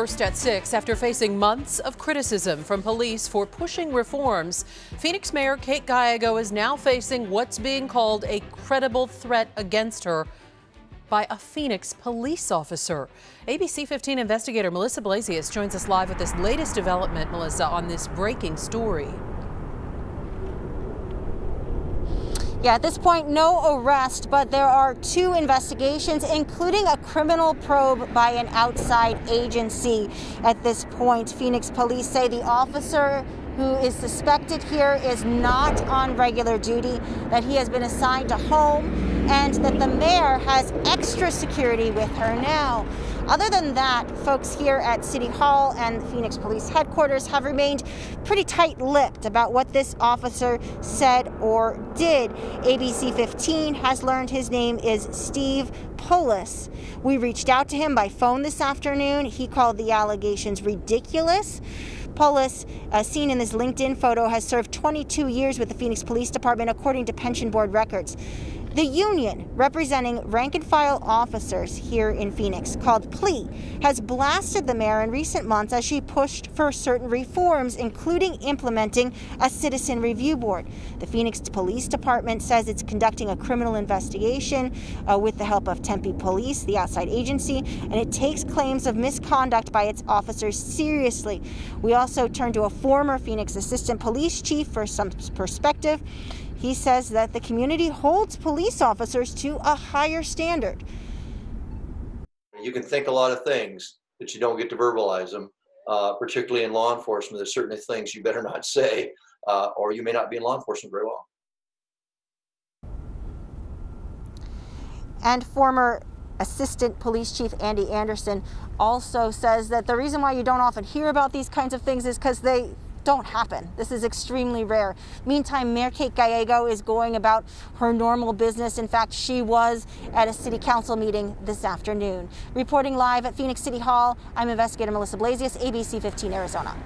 First at 6, after facing months of criticism from police for pushing reforms, Phoenix Mayor Kate Gallego is now facing what's being called a credible threat against her by a Phoenix police officer. ABC 15 investigator Melissa Blasius joins us live with this latest development, Melissa, on this breaking story. Yeah, at this point, no arrest, but there are two investigations, including a criminal probe by an outside agency. At this point, Phoenix police say the officer who is suspected here is not on regular duty, that he has been assigned to home, and that the mayor has extra security with her now. Other than that, folks here at City Hall and the Phoenix Police Headquarters have remained pretty tight lipped about what this officer said or did. ABC 15 has learned his name is Steve Polis. We reached out to him by phone this afternoon. He called the allegations ridiculous. Polis, uh, seen in this LinkedIn photo, has served 22 years with the Phoenix Police Department, according to Pension Board records. The union representing rank and file officers here in Phoenix, called PLEA, has blasted the mayor in recent months as she pushed for certain reforms, including implementing a citizen review board. The Phoenix Police Department says it's conducting a criminal investigation uh, with the help of Tempe Police, the outside agency, and it takes claims of misconduct by its officers seriously. We also turn to a former Phoenix Assistant Police Chief for some perspective. He says that the community holds police officers to a higher standard. You can think a lot of things, but you don't get to verbalize them. Uh, particularly in law enforcement, there's certainly things you better not say, uh, or you may not be in law enforcement very long. And former Assistant Police Chief Andy Anderson also says that the reason why you don't often hear about these kinds of things is because they don't happen. This is extremely rare. Meantime, Mayor Kate Gallego is going about her normal business. In fact, she was at a city council meeting this afternoon. Reporting live at Phoenix City Hall, I'm investigator Melissa Blasius, ABC 15 Arizona.